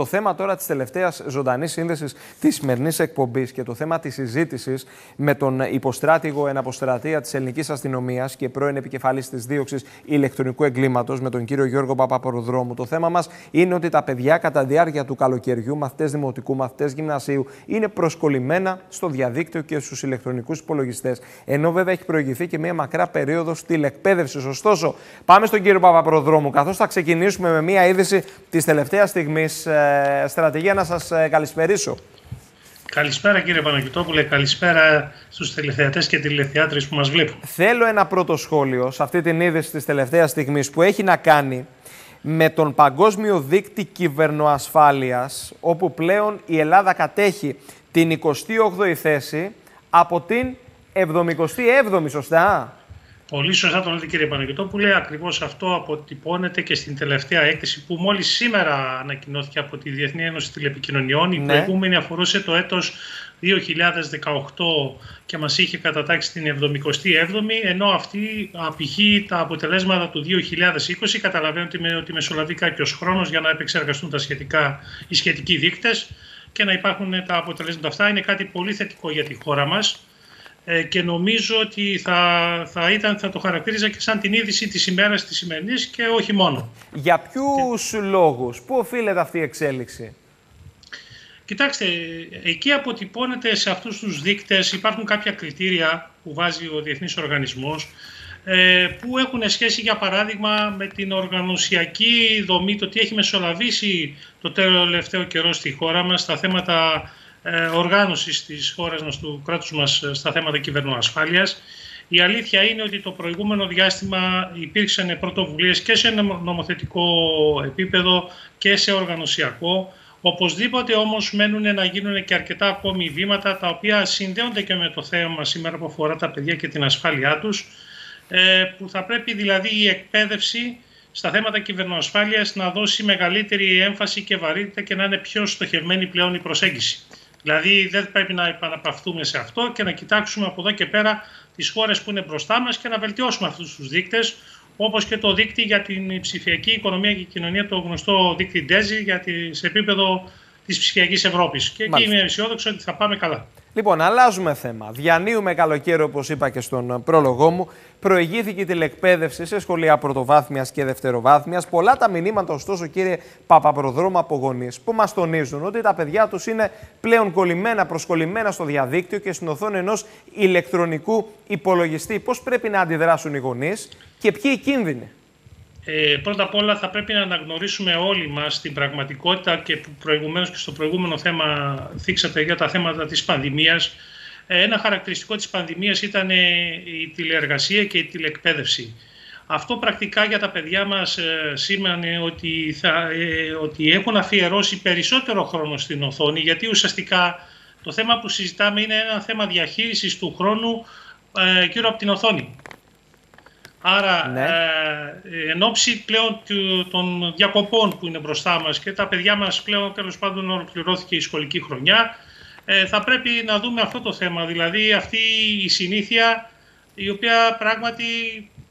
Το θέμα τώρα της τελευταίας ζωντανής σύνδεσης της σημερινής εκπομπής και το θέμα της συζήτησης με τον υποστράτηγο εναποστρατεία της ελληνικής αστυνομίας και πρώην επικεφαλής της δίωξης ηλεκτρονικού εγκλήματος με τον κύριο Γιώργο Παπαποροδρόμου. Το θέμα μας είναι ότι τα παιδιά κατά διάρκεια του καλοκαιριού, μαθητές δημοτικού, μαθητές γυμνασίου, είναι προσκολλημένα στο διαδίκτυο και στους ηλεκτρονικούς υπολογιστές. Ενώ βέβαια έχει προηγηθεί και μια μακρά περίοδος τηλεκπαίδευσης. Ωστόσο, πάμε στον κύριο Παπαποροδρόμου, καθώς θα ξεκινήσουμε με μια είδηση της τελευταίας στιγμής. Ε, στρατηγία να σας ε, καλησπερίσω. Καλησπέρα κύριε Παναγιώτοπουλε, καλησπέρα στους τηλεθεατές και τηλεθεάτρες που μας βλέπουν. Θέλω ένα πρώτο σχόλιο σε αυτή την είδηση της τελευταίας στιγμής που έχει να κάνει με τον παγκόσμιο δίκτυ κυβερνοασφάλειας όπου πλέον η Ελλάδα κατέχει την 28η θέση από την 77η, σωστά; Πολύ σωστά το λέτε κύριε Παναγιώτοπουλε. Ακριβώς αυτό αποτυπώνεται και στην τελευταία έκθεση που μόλις σήμερα ανακοινώθηκε από τη Διεθνή Ένωση Τηλεπικοινωνιών. Η ναι. προηγούμενη αφορούσε το έτος 2018 και μας είχε κατατάξει την 77η, ενώ αυτή απηχεί τα αποτελέσματα του 2020. Καταλαβαίνετε ότι μεσολαβεί κάποιος χρόνος για να επεξεργαστούν τα σχετικά, οι σχετικοί δείκτες και να υπάρχουν τα αποτελέσματα αυτά. Είναι κάτι πολύ θετικό για τη χώρα μας ε, και νομίζω ότι θα, θα, ήταν, θα το χαρακτήριζα και σαν την είδηση της ημέρας της σημερινής και όχι μόνο. Για ποιους και... λόγους, πού οφείλεται αυτή η εξέλιξη; Κοιτάξτε, εκεί αποτυπώνεται σε αυτούς τους δείκτες, υπάρχουν κάποια κριτήρια που βάζει ο Διεθνής Οργανισμός, ε, που έχουν σχέση για παράδειγμα με την οργανωσιακή δομή, το τι έχει μεσολαβήσει το τελευταίο καιρό στη χώρα μας, τα θέματα ε, οργάνωσης της χώρας μας, του κράτους μας ε, στα θέματα κυβερνοασφάλειας. Η αλήθεια είναι ότι το προηγούμενο διάστημα υπήρξαν πρωτοβουλίες και σε νομοθετικό επίπεδο και σε οργανωσιακό. Οπωσδήποτε όμως μένουν να γίνουν και αρκετά ακόμη βήματα τα οποία συνδέονται και με το θέμα σήμερα που αφορά τα παιδιά και την ασφάλειά τους ε, που θα πρέπει δηλαδή η εκπαίδευση στα θέματα κυβερνοασφάλειας να δώσει μεγαλύτερη έμφαση και βαρύτητα και να είναι πιο στοχευμένη πλέον η προσέγγιση. Δηλαδή δεν πρέπει να επαναπαυθούμε σε αυτό και να κοιτάξουμε από εδώ και πέρα τις χώρες που είναι μπροστά μας και να βελτιώσουμε αυτούς τους δείκτες όπως και το δίκτυο για την ψηφιακή οικονομία και κοινωνία, το γνωστό δίκτυο DESI για τη, σε επίπεδο της ψηφιακής Ευρώπης. Και εκεί είμαι αισιόδοξο ότι θα πάμε καλά. Λοιπόν, αλλάζουμε θέμα. Διανύουμε καλοκαίρι, όπως είπα και στον πρόλογό μου. Προηγήθηκε η τηλεκπαίδευση σε σχολεία πρωτοβάθμιας και δευτεροβάθμιας. Πολλά τα μηνύματα, ωστόσο, κύριε Παπαπροδρόμου, από γονείς που μας τονίζουν ότι τα παιδιά τους είναι πλέον κολλημένα, προσκολλημένα στο διαδίκτυο και στην οθόνη ενός ηλεκτρονικού υπολογιστή. Πώς πρέπει να αντιδράσουν οι γονείς και ποιοι οι κίνδυνοι; Ε, πρώτα απ' όλα θα πρέπει να αναγνωρίσουμε όλοι μας την πραγματικότητα και που προηγουμένως και στο προηγούμενο θέμα θίξατε για τα θέματα της πανδημίας. Ε, ένα χαρακτηριστικό της πανδημίας ήταν ε, η τηλεεργασία και η τηλεκπαίδευση. Αυτό πρακτικά για τα παιδιά μας ε, σήμανε ότι, θα, ότι έχουν αφιερώσει περισσότερο χρόνο στην οθόνη γιατί ουσιαστικά το θέμα που συζητάμε είναι ένα θέμα διαχείρισης του χρόνου ε, γύρω από την οθόνη. Άρα, ναι. ε, εν ώψη πλέον των διακοπών που είναι μπροστά μας και τα παιδιά μας πλέον τέλος πάντων ολοκληρώθηκε η σχολική χρονιά, ε, θα πρέπει να δούμε αυτό το θέμα, δηλαδή αυτή η συνήθεια η οποία πράγματι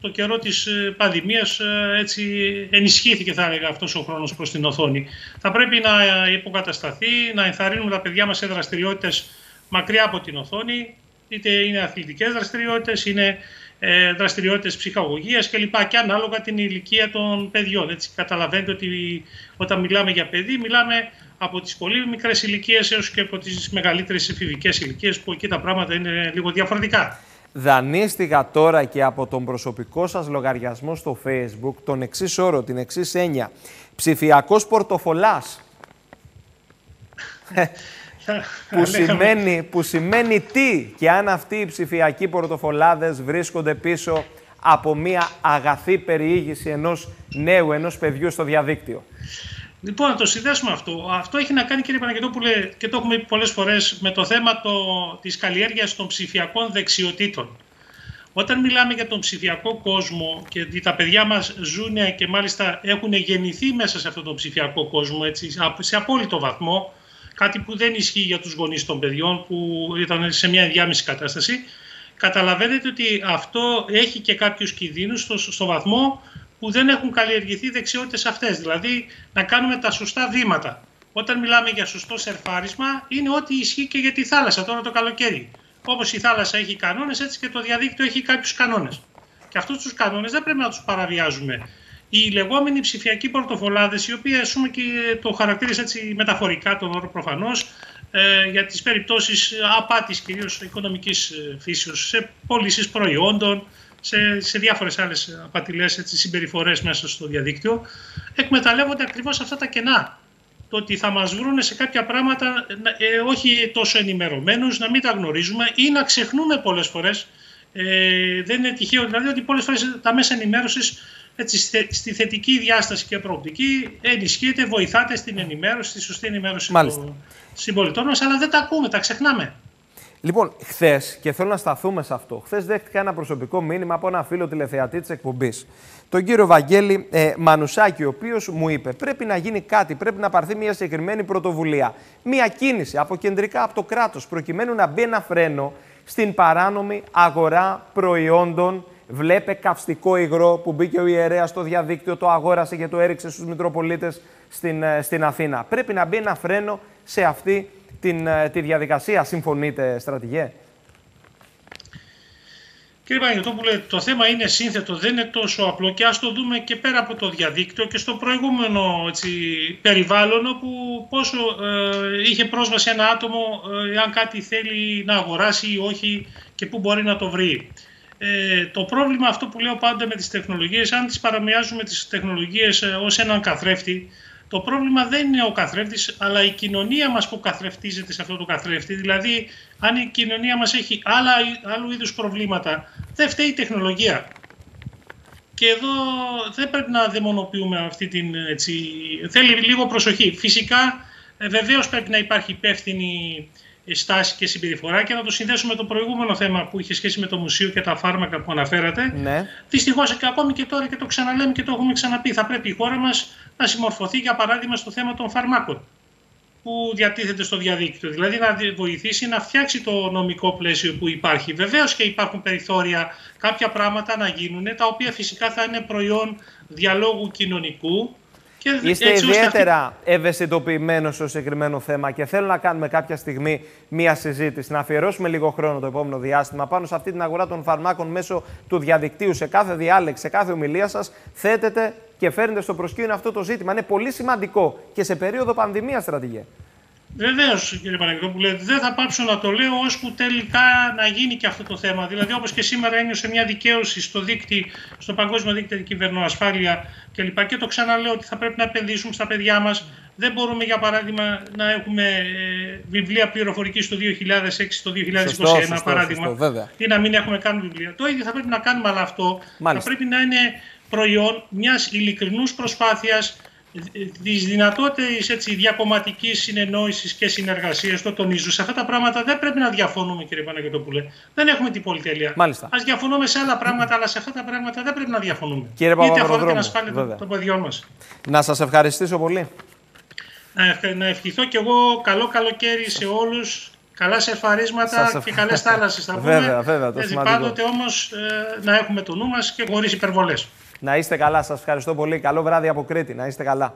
το καιρό της ε, πανδημίας ε, έτσι ενισχύθηκε θα έλεγα αυτός ο χρόνος προς την οθόνη. Θα πρέπει να υποκατασταθεί, να ενθαρρύνουμε τα παιδιά μας σε δραστηριότητες μακριά από την οθόνη, είτε είναι αθλητικές δραστηριότητες, είναι ε, δραστηριότητες ψυχαγωγίας κλπ. Και ανάλογα την ηλικία των παιδιών. Έτσι καταλαβαίνετε ότι όταν μιλάμε για παιδί μιλάμε από τις πολύ μικρές ηλικίες έως και από τις μεγαλύτερες εφηβικές ηλικίες που εκεί τα πράγματα είναι λίγο διαφορετικά. Δανείστηκα τώρα και από τον προσωπικό σας λογαριασμό στο facebook τον εξής όρο, την εξής έννοια. Ψηφιακός πορτοφολάς. που, σημαίνει, που σημαίνει τι; Και αν αυτοί οι ψηφιακοί πορτοφολάδες βρίσκονται πίσω από μια αγαθή περιήγηση ενός νέου, ενός παιδιού στο διαδίκτυο. Λοιπόν, να το συνδέσουμε αυτό. Αυτό έχει να κάνει, κύριε Παναγιώτοπουλε, και το έχουμε πει πολλές φορές, με το θέμα το, της καλλιέργειας των ψηφιακών δεξιοτήτων. Όταν μιλάμε για τον ψηφιακό κόσμο και τα παιδιά μας ζουν και μάλιστα έχουν γεννηθεί μέσα σε αυτόν τον ψηφιακό κόσμο έτσι, σε απόλυτο βαθμό, κάτι που δεν ισχύει για τους γονείς των παιδιών που ήταν σε μια ενδιάμεση κατάσταση. Καταλαβαίνετε ότι αυτό έχει και κάποιους κινδύνους στο, στο βαθμό που δεν έχουν καλλιεργηθεί δεξιότητες αυτές. Δηλαδή να κάνουμε τα σωστά βήματα. Όταν μιλάμε για σωστό σερφάρισμα, είναι ό,τι ισχύει και για τη θάλασσα τώρα το καλοκαίρι. Όπως η θάλασσα έχει κανόνες, έτσι και το διαδίκτυο έχει κάποιους κανόνες. Και αυτούς τους κανόνες δεν πρέπει να τους παραβιάζουμε. Οι λεγόμενοι ψηφιακοί πορτοφολάδες, οι οποίοι ας πούμε και το χαρακτήρισε έτσι μεταφορικά τον όρο προφανώς, ε, για τις περιπτώσεις απάτης κυρίως οικονομικής ε, φύσεως, σε πωλήσει προϊόντων, σε, σε διάφορες άλλες απατηλές συμπεριφορές μέσα στο διαδίκτυο, εκμεταλλεύονται ακριβώς αυτά τα κενά το ότι θα μας βρουν σε κάποια πράγματα ε, όχι τόσο ενημερωμένους, να μην τα γνωρίζουμε ή να ξεχνούμε πολλές φορές. Ε, δεν είναι τυχαίο δηλαδή ότι πολλές φορές τα μέσα ενημέρωσης έτσι, στη θετική διάσταση και προοπτική ενισχύεται, βοηθάτε στην ενημέρωση, στη σωστή ενημέρωση των συμπολιτών μας, αλλά δεν τα ακούμε, τα ξεχνάμε. Λοιπόν, χθες, και θέλω να σταθούμε σε αυτό, χθες δέχτηκα ένα προσωπικό μήνυμα από ένα φίλο τηλεθεατή της εκπομπής, τον κύριο Βαγγέλη ε, Μανουσάκη, ο οποίος μου είπε: Πρέπει να γίνει κάτι, πρέπει να πάρθει μια συγκεκριμένη πρωτοβουλία. Μια κίνηση από κεντρικά από το κράτος, προκειμένου να μπει ένα φρένο στην παράνομη αγορά προϊόντων. Βλέπε καυστικό υγρό που μπήκε ο ιερέας στο διαδίκτυο, το αγόρασε και το έριξε στους Μητροπολίτες στην, ε, στην Αθήνα. Πρέπει να μπει ένα φρένο σε αυτή την, ε, τη διαδικασία. Συμφωνείτε, στρατηγέ; Κύριε Παναγιώτοπουλε, το θέμα είναι σύνθετο, δεν είναι τόσο απλό και ας το δούμε και πέρα από το διαδίκτυο και στο προηγούμενο έτσι, περιβάλλον όπου πόσο ε, είχε πρόσβαση ένα άτομο ε, αν κάτι θέλει να αγοράσει ή όχι και πού μπορεί να το βρει. Ε, το πρόβλημα αυτό που λέω πάντα με τις τεχνολογίες, αν τις παραμοιάζουμε τις τεχνολογίες ε, ως έναν καθρέφτη, το πρόβλημα δεν είναι ο καθρέφτης, αλλά η κοινωνία μας που καθρεφτίζεται σε αυτό το καθρέφτη. Δηλαδή, αν η κοινωνία μας έχει άλλα, άλλου είδους προβλήματα, δεν φταίει η τεχνολογία. Και εδώ δεν πρέπει να δαιμονοποιούμε αυτή την... Έτσι, θέλει λίγο προσοχή. Φυσικά, ε, βεβαίως πρέπει να υπάρχει υπεύθυνη στάση και συμπεριφορά και να το συνδέσουμε με το προηγούμενο θέμα που είχε σχέση με το μουσείο και τα φάρμακα που αναφέρατε. Ναι. Δυστυχώς και ακόμη και τώρα και το ξαναλέμε και το έχουμε ξαναπεί, θα πρέπει η χώρα μας να συμμορφωθεί για παράδειγμα στο θέμα των φαρμάκων που διατίθεται στο διαδίκτυο. Δηλαδή να βοηθήσει να φτιάξει το νομικό πλαίσιο που υπάρχει. Βεβαίως και υπάρχουν περιθώρια κάποια πράγματα να γίνουν, τα οποία φυσικά θα είναι προϊόν διαλόγου κοινωνικού και Είστε έτσι ιδιαίτερα αυτή... ευαισθητοποιημένος στο συγκεκριμένο θέμα και θέλω να κάνουμε κάποια στιγμή μία συζήτηση, να αφιερώσουμε λίγο χρόνο το επόμενο διάστημα πάνω σε αυτή την αγορά των φαρμάκων μέσω του διαδικτύου. Σε κάθε διάλεξη, σε κάθε ομιλία σας, θέτετε και φέρνετε στο προσκήνιο αυτό το ζήτημα. Είναι πολύ σημαντικό και σε περίοδο πανδημίας, στρατηγέ. Βεβαίως, κύριε Παναγιώτοπουλε, δεν θα πάψω να το λέω ώσπου τελικά να γίνει και αυτό το θέμα. Δηλαδή, όπως και σήμερα ένιωσε μια δικαίωση στο, δίκτυ, στο Παγκόσμιο Δίκτυο Κυβερνοασφάλεια κλπ. Και το ξαναλέω ότι θα πρέπει να επενδύσουμε στα παιδιά μας. Δεν μπορούμε, για παράδειγμα, να έχουμε ε, βιβλία πληροφορικής το 2006, το 2021, σωστό, σωστό, παράδειγμα. Σωστό, ή να μην έχουμε καν βιβλία. Το ίδιο θα πρέπει να κάνουμε, αλλά αυτό θα πρέπει να είναι προϊόν μιας ειλικρινούς προσπάθειας τη δυνατότητα διακομματικής συνεννόησης και συνεργασίας, το τονίζω. Σε αυτά τα πράγματα δεν πρέπει να διαφωνούμε, κύριε Παναγιώτοπουλε. Δεν έχουμε την πολυτέλεια. Α διαφωνούμε σε άλλα πράγματα, αλλά σε αυτά τα πράγματα δεν πρέπει να διαφωνούμε. Κύριε Είτε αφορά την ασφάλεια των παιδιών μας. Να σας ευχαριστήσω πολύ. Να ευχηθώ κι εγώ καλό καλοκαίρι σε όλους. Καλά σε ευχ... και καλές θάλασσες θα πούμε. Βέβαια, βέβαια. Το πάντοτε όμως ε, να έχουμε το νου μας και χωρίς υπερβολές. Να είστε καλά, σας ευχαριστώ πολύ. Καλό βράδυ από Κρήτη. Να είστε καλά.